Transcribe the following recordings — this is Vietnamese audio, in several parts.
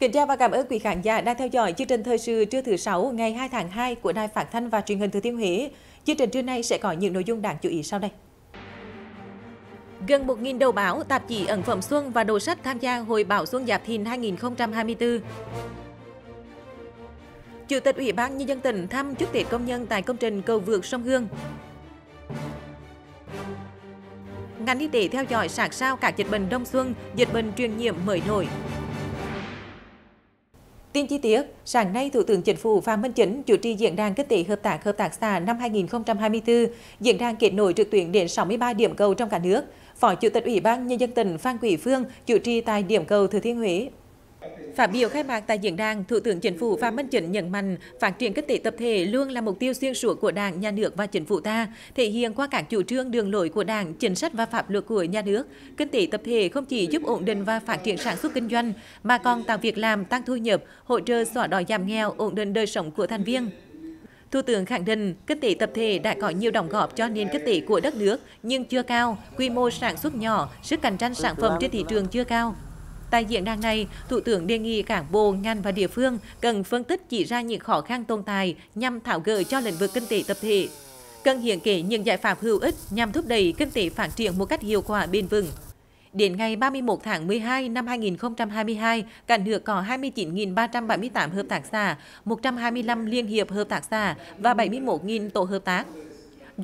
Kính chào và cảm ơn quý khán giả đang theo dõi chương trình thời sự trưa thứ sáu ngày 2 tháng 2 của Đài Phát thanh và Truyền hình Thừa Thiên Huế. Chương trình trưa nay sẽ có những nội dung đáng chú ý sau đây. Gần 1.000 đầu báo, tạp chí ẩn phẩm xuân và đồ sách tham gia Hội Bảo Xuân Giáp Thìn 2024. Chủ tịch Ủy ban Nhân dân tỉnh thăm chúc Tết công nhân tại công trình cầu vượt sông Hương. Ngành y tế theo dõi sát sao các dịch bệnh đông xuân, dịch bệnh truyền nhiễm mới nổi. Tin chi tiết, sáng nay Thủ tướng Chính phủ Phạm Minh Chính chủ trì diễn đàn kinh tế hợp tác hợp tác xã năm 2024, diễn đàn kết nối trực tuyến đến 63 điểm cầu trong cả nước. Phó Chủ tịch Ủy ban Nhân dân tỉnh Phan Quỷ Phương chủ trì tại điểm cầu Thừa Thiên Huế. Phát biểu khai mạc tại diễn đàn, Thủ tướng Chính phủ Phạm Minh Chính nhấn mạnh phát triển kinh tế tập thể luôn là mục tiêu xuyên suốt của Đảng, Nhà nước và Chính phủ ta, thể hiện qua các chủ trương đường lối của Đảng, chính sách và pháp luật của nhà nước. Kinh tế tập thể không chỉ giúp ổn định và phát triển sản xuất kinh doanh, mà còn tạo việc làm, tăng thu nhập, hỗ trợ xóa đói giảm nghèo, ổn định đời sống của thành viên. Thủ tướng khẳng định, kinh tế tập thể đã có nhiều đóng góp cho nền kinh tế của đất nước, nhưng chưa cao, quy mô sản xuất nhỏ, sức cạnh tranh sản phẩm trên thị trường chưa cao. Tại diễn đàn này, Thủ tướng đề nghị các bộ, ngành và địa phương cần phân tích chỉ ra những khó khăn tồn tại nhằm tháo gỡ cho lĩnh vực kinh tế tập thể. Cần hiện kể những giải pháp hữu ích nhằm thúc đẩy kinh tế phát triển một cách hiệu quả bền vững. Đến ngày 31 tháng 12 năm 2022, cả nước có 29.378 hợp tác xã, 125 liên hiệp hợp tác xã và 71.000 tổ hợp tác.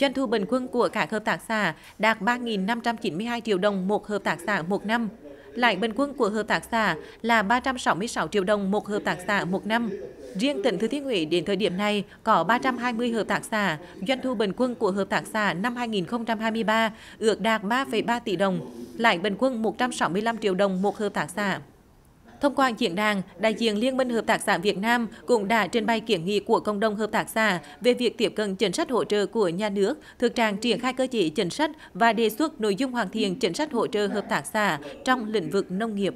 Doanh thu bình quân của các hợp tác xã đạt 3.592 triệu đồng một hợp tác xã một năm. Lãi bình quân của hợp tác xã là 366 triệu đồng một hợp tác xã một năm. Riêng tỉnh Thừa Thiên Huế đến thời điểm này có 320 hợp tác xã, doanh thu bình quân của hợp tác xã năm 2023 ước đạt 3,3 tỷ đồng, lãi bình quân 165 triệu đồng một hợp tác xã. Thông qua diễn đàn, đại diện Liên minh Hợp tác xã Việt Nam cũng đã trình bày kiến nghị của cộng đồng hợp tác xã về việc tiếp cận chính sách hỗ trợ của nhà nước, thực trạng triển khai cơ chế chính sách và đề xuất nội dung hoàn thiện chính sách hỗ trợ hợp tác xã trong lĩnh vực nông nghiệp.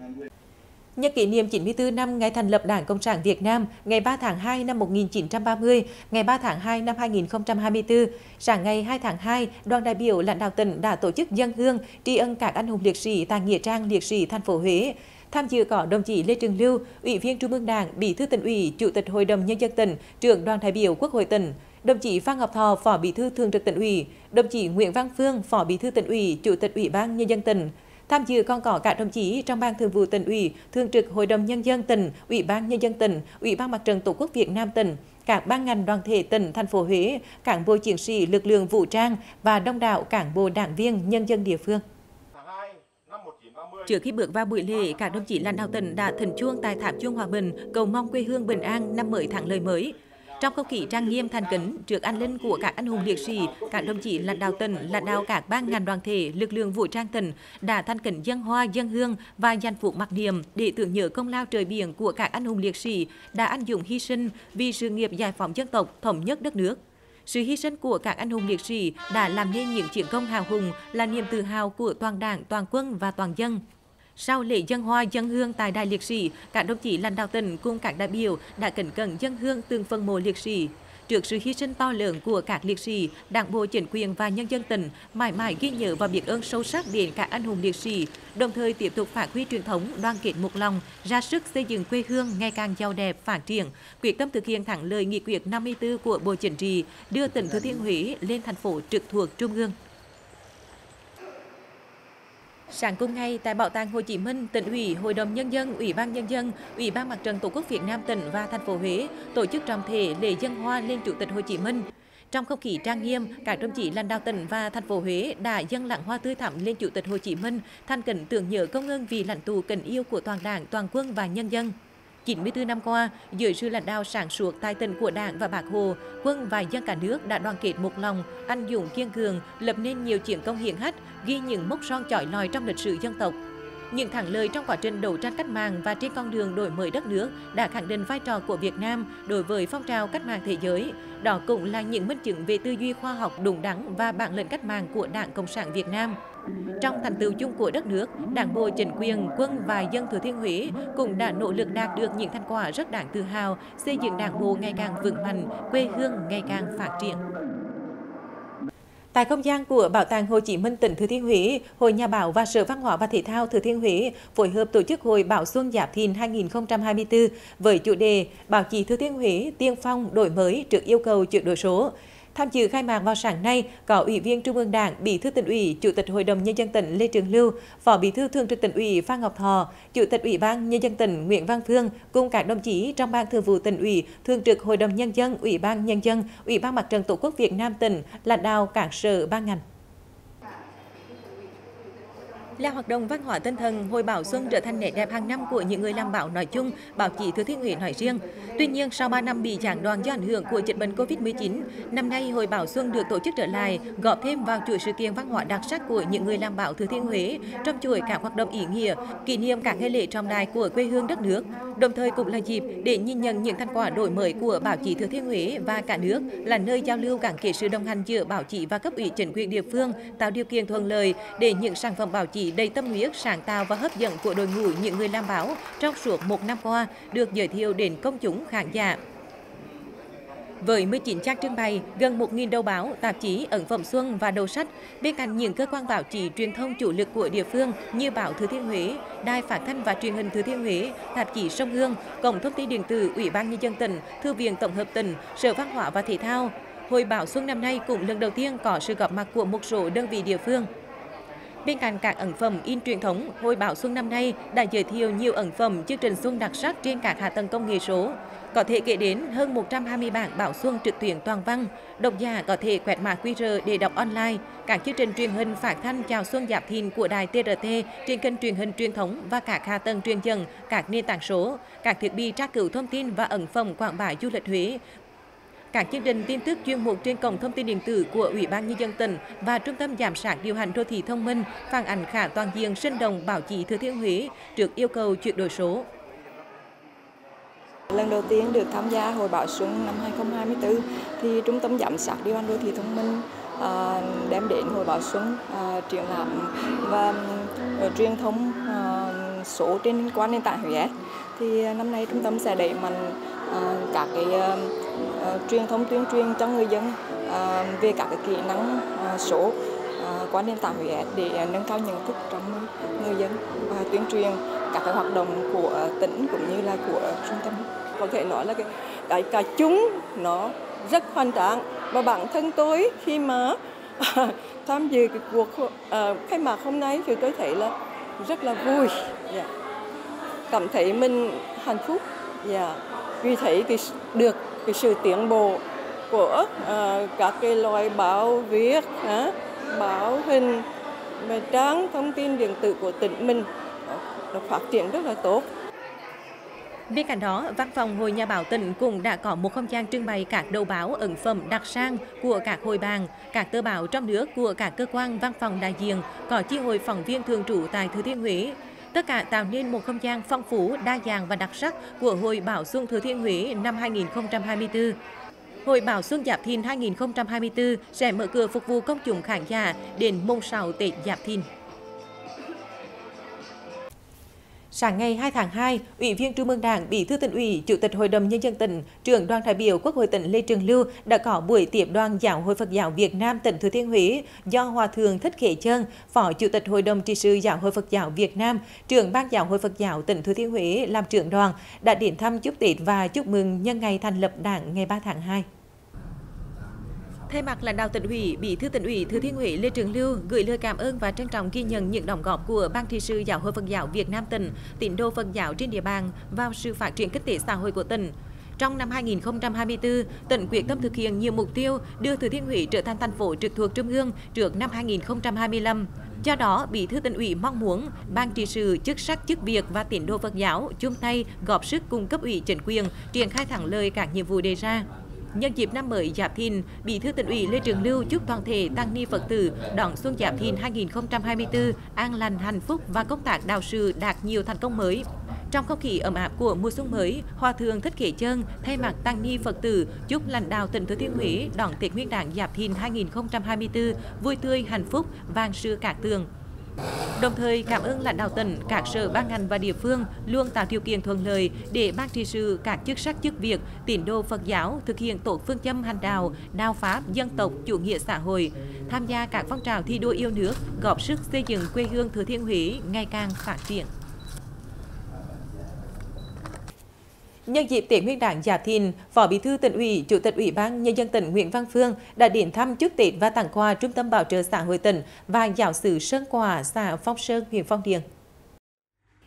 Nhân kỷ niệm 94 năm ngày thành lập Đảng Cộng sản Việt Nam, ngày 3 tháng 2 năm 1930, ngày 3 tháng 2 năm 2024, sáng ngày 2 tháng 2, đoàn đại biểu lãnh đạo tỉnh đã tổ chức dân hương tri ân các anh hùng liệt sĩ tại nghĩa trang liệt sĩ thành phố Huế. Tham dự có đồng chí Lê Trường Lưu, Ủy viên Trung ương Đảng, Bí thư tỉnh ủy, Chủ tịch Hội đồng nhân dân tỉnh, trưởng đoàn đại biểu Quốc hội tỉnh, đồng chí Phan Ngọc Thọ, Phó Bí thư Thường trực tỉnh ủy, đồng chí Nguyễn Văn Phương, Phó Bí thư tỉnh ủy, Chủ tịch Ủy ban nhân dân tỉnh. Tham dự còn có cả đồng chí trong ban thường vụ tỉnh ủy, thường trực Hội đồng nhân dân tỉnh, Ủy ban nhân dân tỉnh, Ủy ban Mặt trận Tổ quốc Việt Nam tỉnh, các ban ngành đoàn thể tỉnh thành phố Huế, cán bộ chiến sĩ lực lượng vũ trang và đông đảo cán bộ đảng viên nhân dân địa phương. Trước khi bước vào buổi lễ, các đồng chí lãnh đạo tỉnh đã thỉnh chuông tại tháp chuông hòa bình, cầu mong quê hương bình an, năm mới thắng lợi mới. Trong không khí trang nghiêm thành kính trước an linh của các anh hùng liệt sĩ, các đồng chí lãnh đạo tỉnh, lãnh đạo các ban ngành đoàn thể, lực lượng vũ trang tỉnh đã thanh kính dân hoa, dân hương và dành phút mặc niệm để tưởng nhớ công lao trời biển của các anh hùng liệt sĩ đã anh dũng hy sinh vì sự nghiệp giải phóng dân tộc, thống nhất đất nước. Sự hy sinh của các anh hùng liệt sĩ đã làm nên những chiến công hào hùng là niềm tự hào của toàn đảng, toàn quân và toàn dân. Sau lễ dân hoa dân hương tại đài liệt sĩ, các đồng chí lãnh đạo tỉnh cùng các đại biểu đã kính cẩn dân hương từng phần mộ liệt sĩ. Trước sự hy sinh to lớn của các liệt sĩ, Đảng bộ chính quyền và nhân dân tỉnh mãi mãi ghi nhớ và biết ơn sâu sắc đến các anh hùng liệt sĩ, đồng thời tiếp tục phát huy truyền thống đoàn kết một lòng, ra sức xây dựng quê hương ngày càng giàu đẹp, phát triển, quyết tâm thực hiện thắng lợi nghị quyết 54 của Bộ Chính trị, đưa tỉnh Thừa Thiên Huế lên thành phố trực thuộc Trung ương. Sáng cùng ngày tại Bảo tàng Hồ Chí Minh, tỉnh ủy, Hội đồng nhân dân, Ủy ban nhân dân, Ủy ban Mặt trận Tổ quốc Việt Nam tỉnh và thành phố Huế tổ chức trọng thể lễ dân hoa lên Chủ tịch Hồ Chí Minh. Trong không khí trang nghiêm, các đồng chí lãnh đạo tỉnh và thành phố Huế đã dâng lặng hoa tươi thắm lên Chủ tịch Hồ Chí Minh, thanh kính tưởng nhớ công ơn vì lãnh tụ kính yêu của toàn Đảng, toàn quân và nhân dân. 94 năm qua, dưới sự lãnh đạo sáng suốt tài tình của Đảng và Bác Hồ, quân và dân cả nước đã đoàn kết một lòng, anh dũng kiên cường, lập nên nhiều chiến công hiển hách, ghi những mốc son chói lọi trong lịch sử dân tộc. Những thắng lợi trong quá trình đấu tranh cách mạng và trên con đường đổi mới đất nước đã khẳng định vai trò của Việt Nam đối với phong trào cách mạng thế giới. Đó cũng là những minh chứng về tư duy khoa học đúng đắn và bản lĩnh cách mạng của Đảng Cộng sản Việt Nam. Trong thành tựu chung của đất nước, Đảng bộ chính quyền, quân và dân Thừa Thiên Huế cũng đã nỗ lực đạt được những thành quả rất đáng tự hào, xây dựng Đảng bộ ngày càng vững mạnh, quê hương ngày càng phát triển. Tại không gian của Bảo tàng Hồ Chí Minh tỉnh Thừa Thiên Huế, Hội Nhà báo và Sở Văn hóa và Thể thao Thừa Thiên Huế phối hợp tổ chức Hội Bảo Xuân Giáp Thìn 2024 với chủ đề Bảo trì Thừa Thiên Huế tiên phong đổi mới trước yêu cầu chuyển đổi số. Tham dự khai mạc vào sáng nay có Ủy viên Trung ương Đảng, Bí thư tỉnh ủy, Chủ tịch Hội đồng nhân dân tỉnh Lê Trường Lưu, Phó Bí thư Thường trực tỉnh ủy Phan Ngọc Thọ, Chủ tịch Ủy ban nhân dân tỉnh Nguyễn Văn Phương cùng các đồng chí trong ban thường vụ tỉnh ủy, Thường trực Hội đồng nhân dân, Ủy ban nhân dân, Ủy ban Mặt trận Tổ quốc Việt Nam tỉnh, lãnh đạo các sở ban ngành là hoạt động văn hóa tinh thần, Hội Bảo Xuân trở thành nét đẹp hàng năm của những người làm báo nói chung, báo chí Thừa Thiên Huế nói riêng. Tuy nhiên, sau 3 năm bị gián đoạn do ảnh hưởng của dịch bệnh Covid-19, năm nay Hội Bảo Xuân được tổ chức trở lại, góp thêm vào chuỗi sự kiện văn hóa đặc sắc của những người làm báo Thừa Thiên Huế trong chuỗi các hoạt động ý nghĩa, kỷ niệm các ngày lễ trọng đại của quê hương đất nước. Đồng thời cũng là dịp để nhìn nhận những thành quả đổi mới của báo chí Thừa Thiên Huế và cả nước, là nơi giao lưu gắn kết sự đồng hành giữa báo chí và cấp ủy chính quyền địa phương, tạo điều kiện thuận lợi để những sản phẩm báo chí đầy tâm huyết, sáng tạo và hấp dẫn của đội ngũ những người làm báo trong suốt một năm qua được giới thiệu đến công chúng khán giả. Với 19 trang trưng bày, gần 1.000 đầu báo, tạp chí, ấn phẩm xuân và đầu sách, bên cạnh những cơ quan báo chí truyền thông chủ lực của địa phương như Báo Thừa Thiên Huế, Đài Phát thanh và Truyền hình Thừa Thiên Huế, tạp chí Sông Hương, Cổng thông tin điện tử Ủy ban nhân dân tỉnh, Thư viện tổng hợp tỉnh, Sở Văn hóa và Thể thao. Hội báo xuân năm nay cũng lần đầu tiên có sự góp mặt của một số đơn vị địa phương. Bên cạnh các ấn phẩm in truyền thống, Hội báo Xuân năm nay đã giới thiệu nhiều ấn phẩm chương trình xuân đặc sắc trên các hạ tầng công nghệ số. Có thể kể đến hơn 120 bản báo xuân trực tuyến toàn văn, độc giả có thể quẹt mã QR để đọc online, các chương trình truyền hình phát thanh chào xuân giáp thìn của đài TRT trên kênh truyền hình truyền thống và các hạ tầng truyền dần, các nền tảng số, các thiết bị tra cứu thông tin và ẩn phẩm quảng bá du lịch Huế các chương trình tin tức chuyên mục trên cổng thông tin điện tử của Ủy ban nhân dân tỉnh và Trung tâm giám sát điều hành đô thị thông minh phản ảnh khá toàn diện sinh động bảo trì thừa thiên Huế trước yêu cầu chuyển đổi số. Lần đầu tiên được tham gia hội báo xuân năm 2024 thì Trung tâm giám sát điều hành đô thị thông minh à, đem đến hội báo xuân à, triển lãm và ờ, truyền thông số trên quan nền tảng Huế. Thì năm nay trung tâm sẽ đẩy mạnh các cái Ờ, truyền thông tuyên truyền cho người dân ờ, về các kỹ năng ờ, số qua nền tảng Huế để nâng cao nhận thức trong người dân và tuyên truyền các cái hoạt động của tỉnh cũng như là của trung tâm có thể nói là cái cái cả chúng nó rất hoành tráng và bản thân tôi khi mà tham dự cái cuộc uh, khai mạc hôm nay thì tôi thấy là rất là vui yeah. Cảm thấy mình hạnh phúc yeah. Vì thấy cái được cái sự tiến bộ của uh, các cái loại báo viết uh, báo hình bài trang thông tin điện tử của tỉnh mình ờ, nó phát triển rất là tốt. Bên cạnh đó, Văn phòng Hội Nhà báo tỉnh cũng đã có một không gian trưng bày các đầu báo ấn phẩm đặc sang của các hội bàn, các tờ báo trong nước của các cơ quan văn phòng đại diện, có chi hội phóng viên thường trú tại Thừa Thiên Huế. Tất cả tạo nên một không gian phong phú, đa dạng và đặc sắc của Hội Bảo Xuân Thừa Thiên Huế năm 2024. Hội Bảo Xuân Giáp Thìn 2024 sẽ mở cửa phục vụ công chúng khán giả đến mùng 6 Tết Giáp Thìn. Sáng ngày 2 tháng 2, Ủy viên Trung ương Đảng, Bí thư tỉnh ủy, Chủ tịch Hội đồng nhân dân tỉnh, trưởng đoàn đại biểu Quốc hội tỉnh Lê Trường Lưu đã có buổi tiếp đoàn Giáo hội Phật giáo Việt Nam tỉnh Thừa Thiên Huế do Hòa thượng Thích Khể Chân, Phó Chủ tịch Hội đồng trị sự Giáo hội Phật giáo Việt Nam, trưởng ban Giáo hội Phật giáo tỉnh Thừa Thiên Huế làm trưởng đoàn đã đến thăm chúc Tết và chúc mừng nhân ngày thành lập Đảng ngày 3 tháng 2. Thay mặt lãnh đạo tỉnh ủy, Bí thư tỉnh ủy Thừa Thiên Huế Lê Trường Lưu gửi lời cảm ơn và trân trọng ghi nhận những đóng góp của Ban trị sự Giáo hội Phật giáo Việt Nam tỉnh, tín đồ Phật giáo trên địa bàn vào sự phát triển kinh tế xã hội của tỉnh. Trong năm 2024, tỉnh quyết tâm thực hiện nhiều mục tiêu đưa Thừa Thiên Huế trở thành thành phố trực thuộc trung ương trước năm 2025. Do đó, Bí thư tỉnh ủy mong muốn ban trị sự chức sắc chức việc và tín đồ Phật giáo chung tay góp sức cung cấp ủy chính quyền triển khai thẳng lời các nhiệm vụ đề ra. Nhân dịp năm mới Giáp Thìn, Bí thư tỉnh ủy Lê Trường Lưu chúc toàn thể tăng ni Phật tử đón xuân Giáp Thìn 2024 an lành, hạnh phúc và công tác đạo sư đạt nhiều thành công mới. Trong không khí ấm áp của mùa xuân mới, Hòa thượng Thích Khế Chân thay mặt tăng ni Phật tử chúc lãnh đạo tỉnh Thừa Thiên Huế đón Tết Nguyên đán Giáp Thìn 2024 vui tươi, hạnh phúc, vang sư cát tường. Đồng thời cảm ơn lãnh đạo tỉnh, các sở ban ngành và địa phương luôn tạo điều kiện thuận lợi để ban trị sự các chức sắc chức việc, tín đồ Phật giáo thực hiện tốt phương châm hành đạo, đạo pháp, dân tộc, chủ nghĩa xã hội, tham gia các phong trào thi đua yêu nước, góp sức xây dựng quê hương Thừa Thiên Huế ngày càng phát triển. Nhân dịp Tết Nguyên đán Giáp Thìn, Phó Bí thư tỉnh ủy, Chủ tịch Ủy ban nhân dân tỉnh Nguyễn Văn Phương đã đến thăm chúc Tết và tặng quà Trung tâm Bảo trợ xã hội tỉnh và giáo sư Sơn Quả xã Phong Sơn, huyện Phong Điền.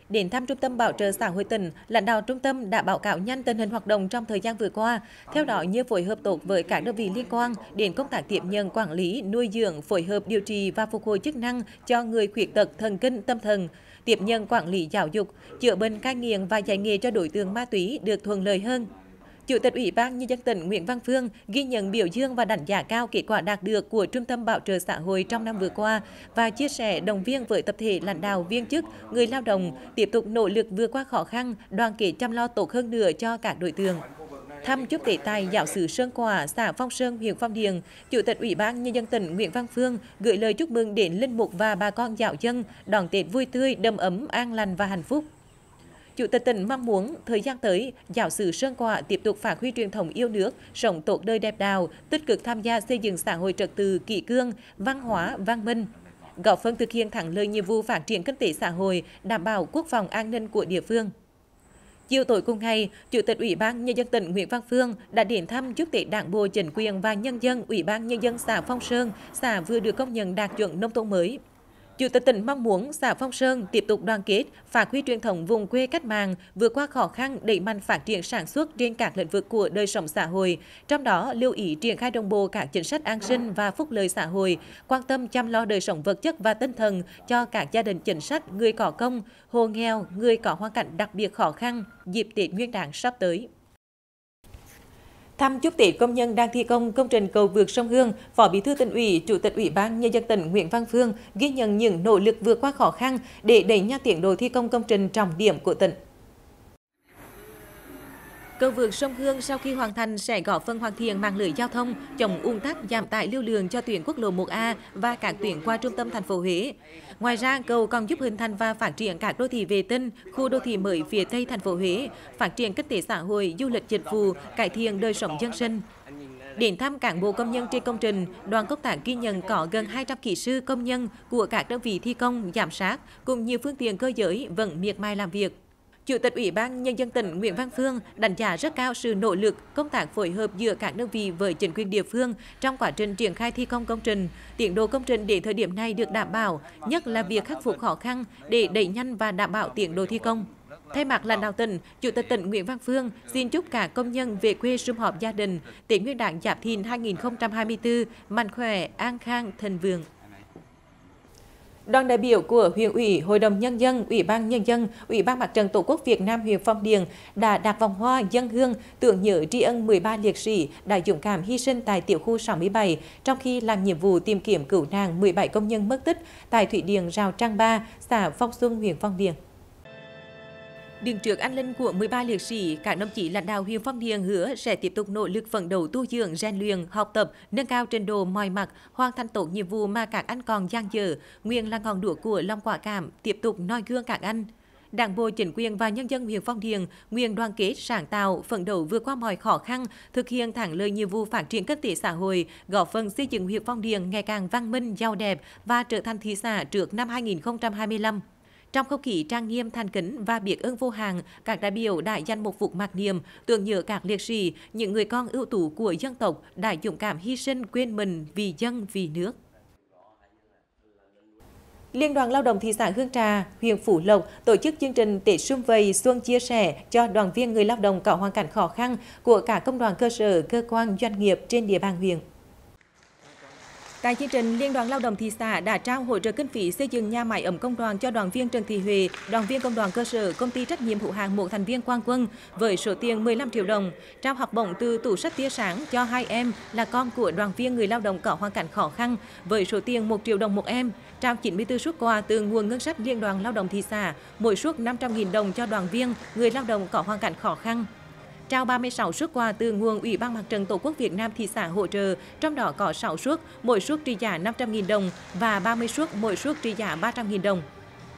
Đến thăm Trung tâm Bảo trợ xã hội tỉnh, lãnh đạo trung tâm đã báo cáo nhanh tình hình hoạt động trong thời gian vừa qua. Theo đó, như phối hợp tốt với các đơn vị liên quan đến công tác tiếp nhận, quản lý, nuôi dưỡng, phối hợp điều trị và phục hồi chức năng cho người khuyết tật thần kinh tâm thần tiếp nhận quản lý giáo dục, chữa bệnh cai nghiện và dạy nghề cho đối tượng ma túy được thuận lợi hơn. Chủ tịch Ủy ban nhân dân tỉnh Nguyễn Văn Phương ghi nhận biểu dương và đánh giá cao kết quả đạt được của Trung tâm Bảo trợ xã hội trong năm vừa qua và chia sẻ động viên với tập thể lãnh đạo viên chức, người lao động tiếp tục nỗ lực vượt qua khó khăn, đoàn kết chăm lo tốt hơn nữa cho các đối tượng. Thăm chúc Tết tại giáo sứ Sơn Quả, xã Phong Sơn, huyện Phong Điền, Chủ tịch Ủy ban nhân dân tỉnh Nguyễn Văn Phương gửi lời chúc mừng đến linh mục và bà con giáo dân đón Tết vui tươi, đầm ấm, an lành và hạnh phúc. Chủ tịch tỉnh mong muốn thời gian tới, giáo sứ Sơn Quả tiếp tục phát huy truyền thống yêu nước, sống tốt đời đẹp đạo, tích cực tham gia xây dựng xã hội trật tự kỷ cương, văn hóa, văn minh, góp phần thực hiện thắng lợi nhiệm vụ phát triển kinh tế xã hội, đảm bảo quốc phòng an ninh của địa phương. Chiều tối cùng ngày, Chủ tịch Ủy ban nhân dân tỉnh Nguyễn Văn Phương đã đến thăm chúc Tết Đảng bộ chính quyền và nhân dân Ủy ban nhân dân xã Phong Sơn, xã vừa được công nhận đạt chuẩn nông thôn mới. Chủ tịch tỉnh mong muốn xã Phong Sơn tiếp tục đoàn kết, phát huy truyền thống vùng quê cách mạng, vượt qua khó khăn, đẩy mạnh phát triển sản xuất trên các lĩnh vực của đời sống xã hội, trong đó lưu ý triển khai đồng bộ các chính sách an sinh và phúc lợi xã hội, quan tâm chăm lo đời sống vật chất và tinh thần cho các gia đình chính sách, người có công, hộ nghèo, người có hoàn cảnh đặc biệt khó khăn dịp Tết Nguyên đán sắp tới. Thăm chúc Tết công nhân đang thi công công trình cầu vượt sông Hương, Phó Bí thư tỉnh ủy, Chủ tịch Ủy ban nhân dân tỉnh Nguyễn Văn Phương ghi nhận những nỗ lực vượt qua khó khăn để đẩy nhanh tiến độ thi công công trình trọng điểm của tỉnh. Cầu vượt sông Hương sau khi hoàn thành sẽ góp phần hoàn thiện mạng lưới giao thông, chống ùn tắc, giảm tải lưu lượng cho tuyến quốc lộ 1A và các tuyến qua trung tâm thành phố Huế. Ngoài ra, cầu còn giúp hình thành và phát triển các đô thị vệ tinh, khu đô thị mới phía Tây thành phố Huế, phát triển kinh tế xã hội, du lịch dịch vụ, cải thiện đời sống dân sinh. Đến thăm cán bộ công nhân trên công trình, đoàn công tác ghi nhận có gần 200 kỹ sư công nhân của các đơn vị thi công, giám sát cùng nhiều phương tiện cơ giới vẫn miệt mài làm việc. Chủ tịch Ủy ban Nhân dân tỉnh Nguyễn Văn Phương đánh giá rất cao sự nỗ lực, công tác phối hợp giữa các đơn vị với chính quyền địa phương trong quá trình triển khai thi công công trình. Tiến độ công trình đến thời điểm này được đảm bảo, nhất là việc khắc phục khó khăn để đẩy nhanh và đảm bảo tiến độ thi công. Thay mặt lãnh đạo tỉnh, Chủ tịch tỉnh Nguyễn Văn Phương xin chúc cả công nhân về quê sum họp gia đình, Tết Nguyên đán Giáp Thìn 2024 mạnh khỏe, an khang, thịnh vượng. Đoàn đại biểu của huyện ủy, Hội đồng Nhân dân, Ủy ban Nhân dân, Ủy ban Mặt trận Tổ quốc Việt Nam huyện Phong Điền đã đặt vòng hoa dân hương tưởng nhớ tri ân 13 liệt sĩ đã dũng cảm hy sinh tại tiểu khu 67 trong khi làm nhiệm vụ tìm kiếm cứu nạn 17 công nhân mất tích tại thủy điện Rào Trang Ba, xã Phong Xuân, huyện Phong Điền. Đứng trước anh linh của 13 liệt sĩ, các đồng chí lãnh đạo huyện Phong Điền hứa sẽ tiếp tục nỗ lực phấn đấu tu dưỡng, rèn luyện, học tập, nâng cao trình độ mọi mặt, hoàn thành tốt nhiệm vụ mà các anh còn dang dở, nguyên là ngọn đũa của lòng quả cảm, tiếp tục noi gương các anh. Đảng bộ chính quyền và nhân dân huyện Phong Điền nguyện đoàn kết sáng tạo, phấn đấu vượt qua mọi khó khăn, thực hiện thẳng lời nhiệm vụ phát triển kinh tế xã hội, góp phần xây dựng huyện Phong Điền ngày càng văn minh, giàu đẹp và trở thành thị xã trước năm 2025. Trong không khí trang nghiêm thành kính và biết ơn vô hạn, các đại biểu đã dành một phút mặc niệm tưởng nhớ các liệt sĩ, những người con ưu tú của dân tộc đã dũng cảm hy sinh quên mình vì dân vì nước. Liên đoàn Lao động thị xã Hương Trà, huyện Phú Lộc tổ chức chương trình Tết Xuân Vầy Xuân chia sẻ cho đoàn viên người lao động có hoàn cảnh khó khăn của cả công đoàn cơ sở, cơ quan, doanh nghiệp trên địa bàn huyện. Tại chương trình, Liên đoàn Lao động thị xã đã trao hỗ trợ kinh phí xây dựng nhà máy ấm công đoàn cho đoàn viên Trần Thị Huệ, đoàn viên công đoàn cơ sở, công ty trách nhiệm hữu hạn một thành viên Quang Quân với số tiền 15 triệu đồng, trao học bổng từ tủ sách tia sáng cho hai em là con của đoàn viên người lao động có hoàn cảnh khó khăn với số tiền 1 triệu đồng một em, trao 94 suất quà từ nguồn ngân sách Liên đoàn Lao động thị xã, mỗi suất 500.000 đồng cho đoàn viên người lao động có hoàn cảnh khó khăn trao 36 suất quà từ nguồn Ủy ban Mặt trận Tổ quốc Việt Nam thị xã hỗ trợ, trong đó có 6 suất, mỗi suất trị giá 500.000 đồng và 30 suất mỗi suất trị giá 300.000 đồng.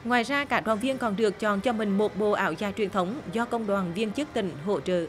Ngoài ra, các đoàn viên còn được chọn cho mình một bộ áo dài truyền thống do công đoàn viên chức tỉnh hỗ trợ.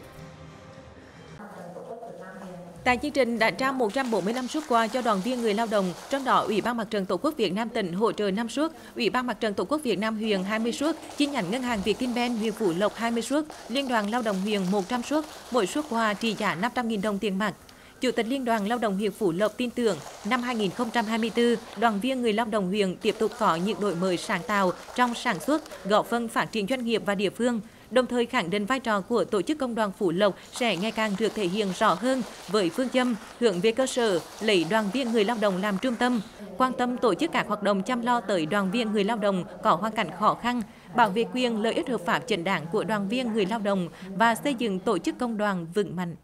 Tại chương trình đã trao 145 suất quà cho đoàn viên người lao động, trong đó Ủy ban Mặt trận Tổ quốc Việt Nam tỉnh hỗ trợ 5 suất, Ủy ban Mặt trận Tổ quốc Việt Nam huyện 20 suất, chi nhánh ngân hàng Vietinbank huyện Phú Lộc 20 suất, Liên đoàn Lao động huyện 100 suất, mỗi suất quà trị giá 500.000 đồng tiền mặt. Chủ tịch Liên đoàn Lao động huyện Phú Lộc tin tưởng năm 2024, đoàn viên người lao động huyện tiếp tục có những đổi mới sáng tạo trong sản xuất, góp phần phát triển doanh nghiệp và địa phương, đồng thời khẳng định vai trò của tổ chức công đoàn Phú Lộc sẽ ngày càng được thể hiện rõ hơn với phương châm hướng về cơ sở, lấy đoàn viên người lao động làm trung tâm, quan tâm tổ chức các hoạt động chăm lo tới đoàn viên người lao động có hoàn cảnh khó khăn, bảo vệ quyền lợi ích hợp pháp chính đáng của đoàn viên người lao động và xây dựng tổ chức công đoàn vững mạnh.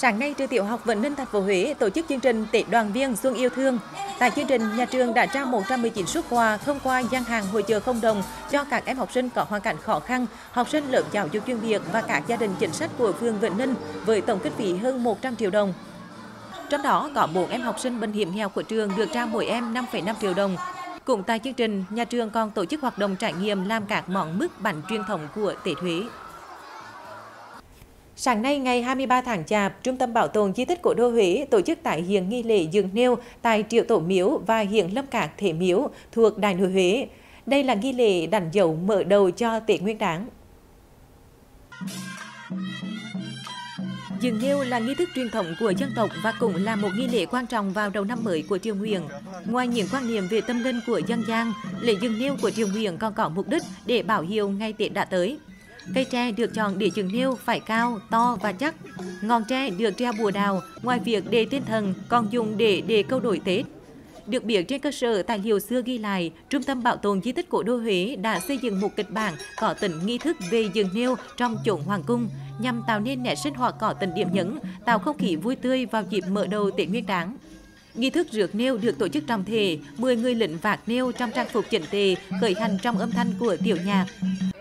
Sáng nay, trường tiểu học Vĩnh Ninh, thành phố Huế tổ chức chương trình Tết đoàn viên xuân yêu thương. Tại chương trình, nhà trường đã trao 119 suất quà thông qua gian hàng hội chợ không đồng cho các em học sinh có hoàn cảnh khó khăn, học sinh lớp giáo dục chuyên biệt và các gia đình chính sách của phường Vĩnh Ninh với tổng kinh phí hơn 100 triệu đồng. Trong đó có 4 em học sinh bệnh hiểm nghèo của trường được trao mỗi em 5,5 triệu đồng. Cũng tại chương trình, nhà trường còn tổ chức hoạt động trải nghiệm làm các món mứt bánh truyền thống của Tết Huế. Sáng nay ngày 23 tháng Chạp, Trung tâm Bảo tồn Di tích Cố đô Huế tổ chức tại hiện nghi lễ dường nêu tại Triệu Tổ Miếu và hiện Lâm Cạc Thể Miếu thuộc Đại nội Huế. Đây là nghi lễ đánh dấu mở đầu cho Tết Nguyên đán. Dường nêu là nghi thức truyền thống của dân tộc và cũng là một nghi lễ quan trọng vào đầu năm mới của triều Nguyễn. Ngoài những quan niệm về tâm linh của dân gian, lễ dường nêu của triều Nguyễn còn có mục đích để bảo hiệu ngày Tết đã tới. Cây tre được chọn để dựng nêu phải cao, to và chắc. Ngọn tre được treo bùa đào, ngoài việc đề tiên thần còn dùng để đề câu đổi Tết. Được biết trên cơ sở tài liệu xưa ghi lại, Trung tâm Bảo tồn Di tích Cố đô Huế đã xây dựng một kịch bản có tính nghi thức về dựng nêu trong chốn hoàng cung nhằm tạo nên nét sinh hoạt có tính điểm nhấn, tạo không khí vui tươi vào dịp mở đầu Tết Nguyên đán. Nghi thức rước nêu được tổ chức trọng thể, 10 người lĩnh vạc nêu trong trang phục chỉnh tề, khởi hành trong âm thanh của tiểu nhạc.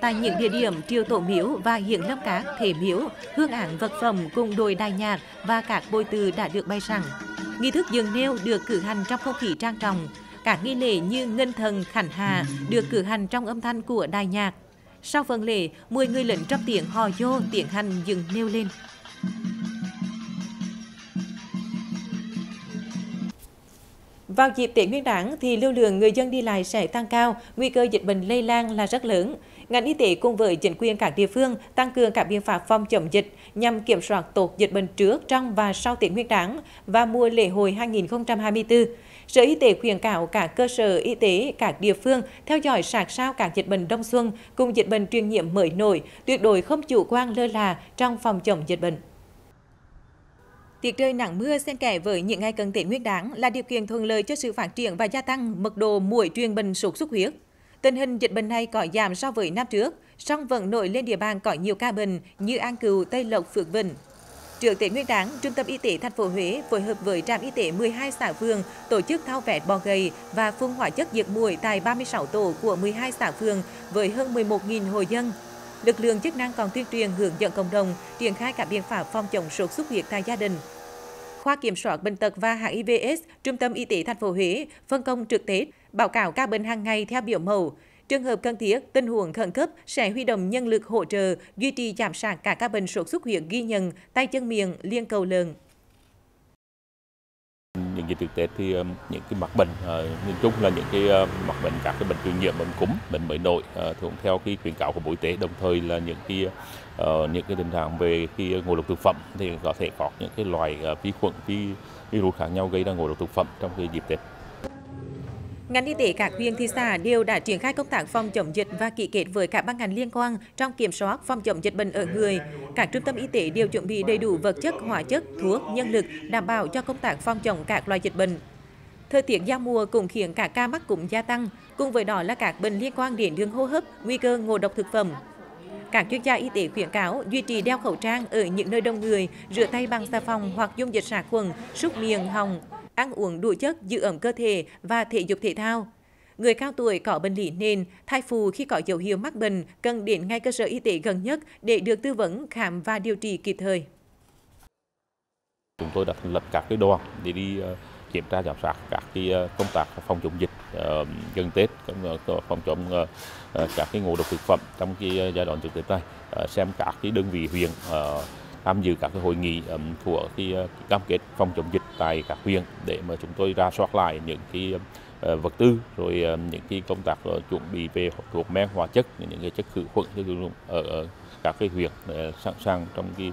Tại những địa điểm triều tổ miếu và hiện lâm Các, thể miếu, hương án vật phẩm cùng đồi đài nhạc và các bôi từ đã được bay sẵn. Nghi thức dường nêu được cử hành trong không khí trang trọng. Các nghi lễ như ngân thần, khánh hà được cử hành trong âm thanh của đài nhạc. Sau phần lễ, 10 người lĩnh trong tiếng hò vô tiến hành dừng nêu lên. Vào dịp Tết Nguyên đán thì lưu lượng người dân đi lại sẽ tăng cao, nguy cơ dịch bệnh lây lan là rất lớn. Ngành y tế cùng với chính quyền các địa phương tăng cường các biện pháp phòng chống dịch nhằm kiểm soát tốt dịch bệnh trước, trong và sau Tết Nguyên đán và mùa lễ hội 2024. Sở Y tế khuyến cáo các cơ sở y tế các địa phương theo dõi sát sao các dịch bệnh đông xuân cùng dịch bệnh truyền nhiễm mới nổi, tuyệt đối không chủ quan lơ là trong phòng chống dịch bệnh. Tiết trời nắng mưa xen kẽ với những ngày cận Tết Nguyên đán là điều kiện thuận lợi cho sự phát triển và gia tăng mật độ muỗi truyền bệnh sốt xuất huyết. Tình hình dịch bệnh này có giảm so với năm trước, song vẫn nổi lên địa bàn có nhiều ca bệnh như An Cừu, Tây Lộc, Phước Vĩnh. Trước Tết Nguyên đán, Trung tâm Y tế thành phố Huế phối hợp với trạm y tế 12 xã phường tổ chức thao vẹt bò gầy và phun hóa chất diệt muỗi tại 36 tổ của 12 xã phường với hơn 11.000 hộ dân. Lực lượng chức năng còn tuyên truyền hướng dẫn cộng đồng triển khai các biện pháp phòng chống sốt xuất huyết tại gia đình. Khoa kiểm soát bệnh tật và HIVS, Trung tâm Y tế thành phố Huế phân công trực Tết, báo cáo ca bệnh hàng ngày theo biểu mẫu. Trường hợp cần thiết, tình huống khẩn cấp sẽ huy động nhân lực hỗ trợ duy trì giảm sát cả các bệnh sốt xuất huyết ghi nhận tay chân miệng, liên cầu lợn những dịp Tết thì ờ, những cái mặt bệnh ờ, nhìn chung là những cái ờ, mặt bệnh các cái bệnh truyền nhiễm bệnh cúm bệnh mới nổi thường theo cái khuyến cáo của bộ y tế đồng thời là những cái những cái tình trạng về khi ngộ độc thực phẩm thì có thể có những cái loài vi khuẩn vi virus khác nhau gây ra ngộ độc thực phẩm trong cái dịp Tết Ngành y tế các huyện thị xã đều đã triển khai công tác phòng chống dịch và ký kết với các ban ngành liên quan trong kiểm soát phòng chống dịch bệnh ở người. Các trung tâm y tế đều chuẩn bị đầy đủ vật chất, hóa chất, thuốc, nhân lực đảm bảo cho công tác phòng chống các loại dịch bệnh. Thời tiết giao mùa cũng khiến cả ca mắc cúm gia tăng, cùng với đó là các bệnh liên quan đến đường hô hấp, nguy cơ ngộ độc thực phẩm. Các chuyên gia y tế khuyến cáo duy trì đeo khẩu trang ở những nơi đông người, rửa tay bằng xà phòng hoặc dung dịch sát khuẩn, súc miệng, họng, ăn uống đủ chất, giữ ẩm cơ thể và thể dục thể thao. Người cao tuổi có bệnh lý nền, thai phụ khi có dấu hiệu mắc bệnh cần đến ngay cơ sở y tế gần nhất để được tư vấn, khám và điều trị kịp thời. Chúng tôi đã thành lập các cái đoàn để đi ờ, kiểm tra giám sát các cái ờ, công tác phòng chống dịch ờ, gần Tết, phòng chống các cái ngộ độc thực phẩm trong cái giai đoạn trước Tết này, xem các cái đơn vị huyện tham dự các cái hội nghị của cái cam kết phòng chống dịch tại các huyện để mà chúng tôi ra soát lại những cái ờ, vật tư rồi ờ, những cái công tác ờ, chuẩn bị về thuốc men hóa chất những cái chất khử khuẩn ở các cái huyện sẵn sàng trong cái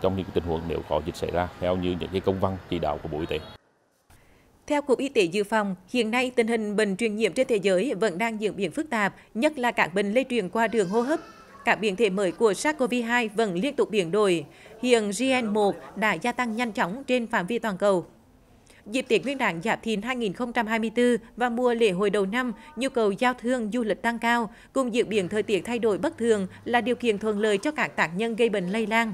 trong những tình huống nếu có dịch xảy ra theo như những cái công văn chỉ đạo của Bộ Y tế. Theo Cục Y tế Dự phòng, hiện nay tình hình bệnh truyền nhiễm trên thế giới vẫn đang diễn biến phức tạp, nhất là các bệnh lây truyền qua đường hô hấp. Các biến thể mới của SARS-CoV-2 vẫn liên tục biến đổi. Hiện GN1 đã gia tăng nhanh chóng trên phạm vi toàn cầu. Dịp Tết Nguyên đán Giáp Thìn 2024 và mùa lễ hội đầu năm, nhu cầu giao thương du lịch tăng cao cùng diễn biến thời tiết thay đổi bất thường là điều kiện thuận lợi cho các tác nhân gây bệnh lây lan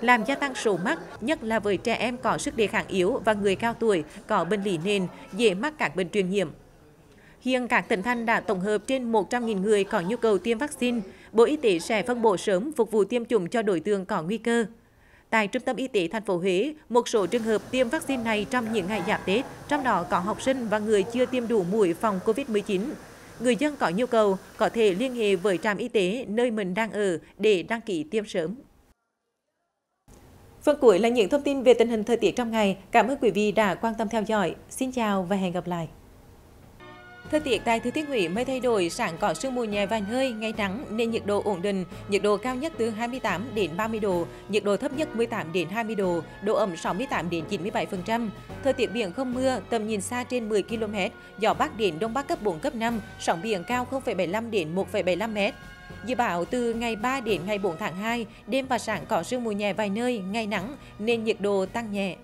làm gia tăng số mắc, nhất là với trẻ em có sức đề kháng yếu và người cao tuổi có bệnh lý nền, dễ mắc các bệnh truyền nhiễm. Hiện các tỉnh thành đã tổng hợp trên 100.000 người có nhu cầu tiêm vaccine. Bộ Y tế sẽ phân bổ sớm phục vụ tiêm chủng cho đối tượng có nguy cơ. Tại Trung tâm Y tế thành phố Huế, một số trường hợp tiêm vaccine này trong những ngày giáp Tết, trong đó có học sinh và người chưa tiêm đủ mũi phòng COVID-19. Người dân có nhu cầu có thể liên hệ với trạm y tế nơi mình đang ở để đăng ký tiêm sớm. Phần cuối là những thông tin về tình hình thời tiết trong ngày. Cảm ơn quý vị đã quan tâm theo dõi. Xin chào và hẹn gặp lại. Thời tiết tại Thừa Thiên Huế mây thay đổi, sáng có sương mù nhẹ vài nơi, ngày nắng nên nhiệt độ ổn định, nhiệt độ cao nhất từ 28 đến 30 độ, nhiệt độ thấp nhất 18 đến 20 độ, độ ẩm 68 đến 97%. Thời tiết biển không mưa, tầm nhìn xa trên 10 km, gió bắc đến đông bắc cấp 4 cấp 5, sóng biển cao 0,75 đến 1,75 m. Dự báo từ ngày 3 đến ngày 4 tháng 2, đêm và sáng có sương mù nhẹ vài nơi, ngày nắng nên nhiệt độ tăng nhẹ.